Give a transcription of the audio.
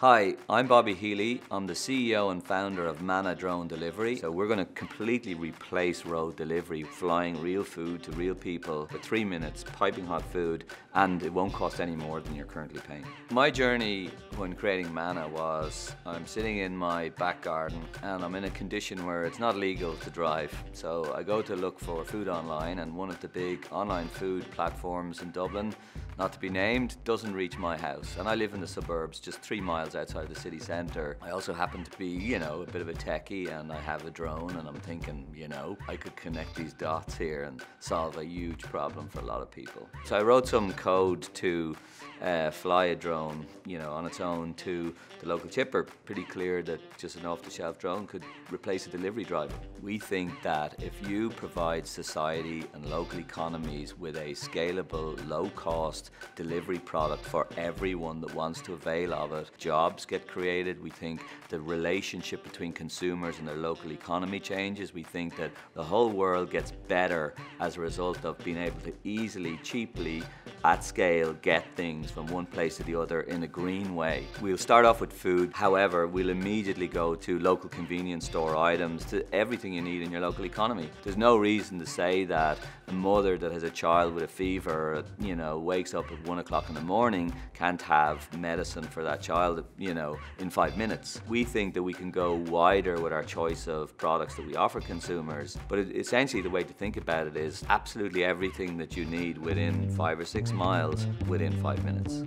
Hi, I'm Bobby Healy. I'm the CEO and founder of Manna Drone Delivery. So we're going to completely replace road delivery, flying real food to real people for three minutes, piping hot food, and it won't cost any more than you're currently paying. My journey when creating Manna was I'm sitting in my back garden and I'm in a condition where it's not legal to drive. So I go to look for food online and one of the big online food platforms in Dublin, not to be named, doesn't reach my house. And I live in the suburbs, just three miles outside the city centre. I also happen to be, you know, a bit of a techie and I have a drone and I'm thinking, you know, I could connect these dots here and solve a huge problem for a lot of people. So I wrote some code to uh, fly a drone, you know, on its own to the local chipper. Pretty clear that just an off-the-shelf drone could replace a delivery driver. We think that if you provide society and local economies with a scalable, low-cost delivery product for everyone that wants to avail of it, jobs get created. We think the relationship between consumers and their local economy changes. We think that the whole world gets better as a result of being able to easily, cheaply, at scale, get things from one place to the other in a green way. We'll start off with food. However, we'll immediately go to local convenience store items, to everything you need in your local economy. There's no reason to say that a mother that has a child with a fever, you know, wakes up at one o'clock in the morning, can't have medicine for that child, you know, in five minutes. We think that we can go wider with our choice of products that we offer consumers, but essentially the way to think about it is absolutely everything that you need within five or six miles within five minutes.